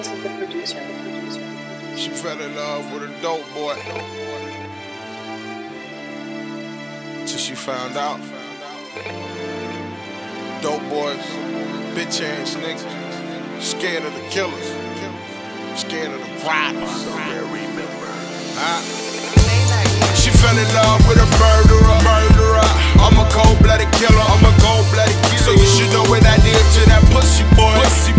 Is. The producer. She fell in love with a dope boy. Till she found out. Dope boys, bitch ass niggas, scared of the killers, scared of the riders. Huh? She fell in love with a murderer, murderer. I'm a cold-blooded killer, I'm a cold-blooded killer. So you should know what I did to that pussy boy. Pussy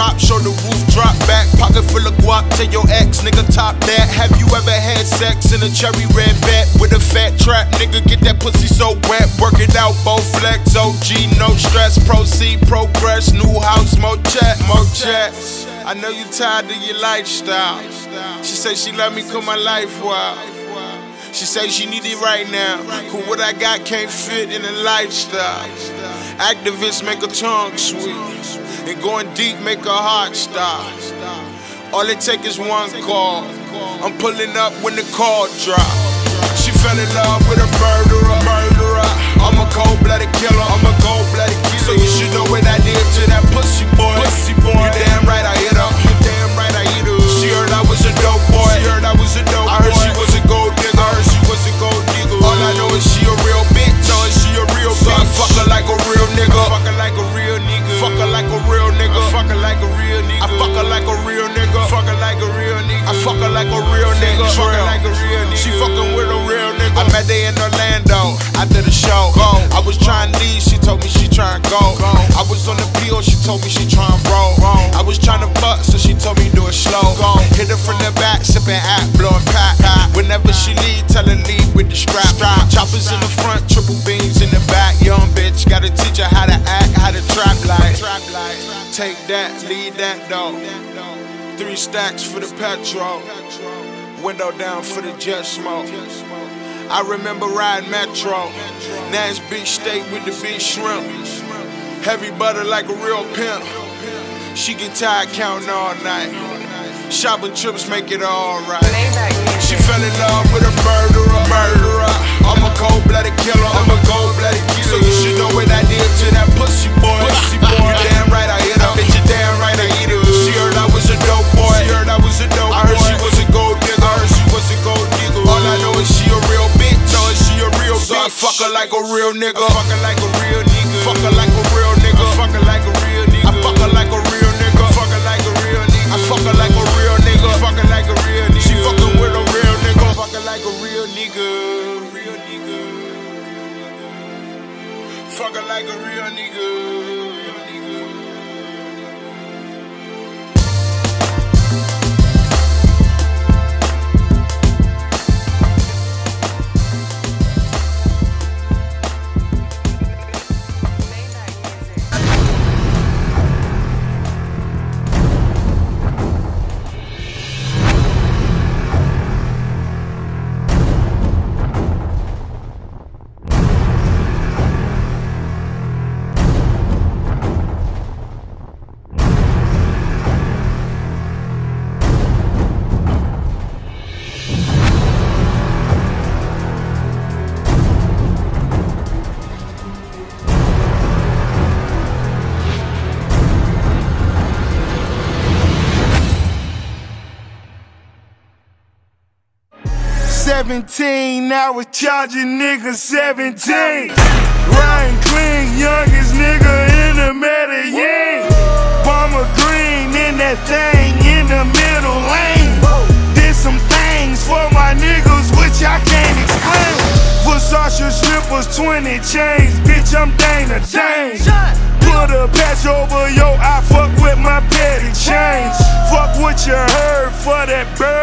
drop, show the roof drop back. Pocket full of guap, tell your ex, nigga top that. Have you ever had sex in a cherry red Vette with a fat trap? Nigga, get that pussy so wet. Work it out, both flex. OG, no stress. Proceed, progress. New house, more chat, more chat. I know you tired of your lifestyle. She say she let me cut my life wild. She say she need it right now. Cause what I got can't fit in a lifestyle. Activists make a tongue sweet. And going deep make her heart stop. All it take is one call. I'm pulling up when the call drop. She fell in love with a murderer, murderer. I'm a cold-blooded killer, I'm a cold-blooded killer. So you should know what I did to that pussy boy. Pussy boy. Real nigga. I fuck her like a real nigga. Fuck her like a real nigga. She fucking with a real nigga. I met her in Orlando after the show. Go. I was trying to leave, she told me she trying to go. go. I was on the pill, she told me she trying to roll. roll. I was trying to fuck, so she told me do it slow. Go. Hit her from the back, sipping at, blowing pack. Whenever she leave, tell her leave with the strap. strap. Choppers in the front, triple beams in the back. Young bitch, gotta teach her how to act, how to trap like. Trap like. Take that, lead that though. Three stacks for the petrol. Window down for the jet smoke. I remember riding Metro. Nash Beach State with the big shrimp. Heavy butter like a real pimp. She get tired counting all night. Shopping trips make it alright. She fell in love with a murderer, murderer. I'm a cold-blooded killer, I'm a cold-blooded killer. So you should know what I did to that. Pussy fuck her like a real nigga. Fuck her like a real nigga. Fuck her like a real nigga. Fuck her like a real nigga. I fuck her like a real nigga. Fuck her like a real nigga. I fuck her like a real nigga. Fuck her like a real nigga. She fucking with a real nigga. Fuck her like a real nigga. Real nigga. Fuck her like a. Real nigga. Seventeen, now we're charging niggas seventeen. Ryan clean, youngest nigga in the Medellin. Bomber green in that thing in the middle lane. Did some things for my niggas which I can't explain. Versace slippers, 20 chains, bitch, I'm Dana Dane. Put a patch over your eye, fuck with my petty chains. Fuck what you heard for that bird,